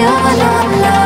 might lại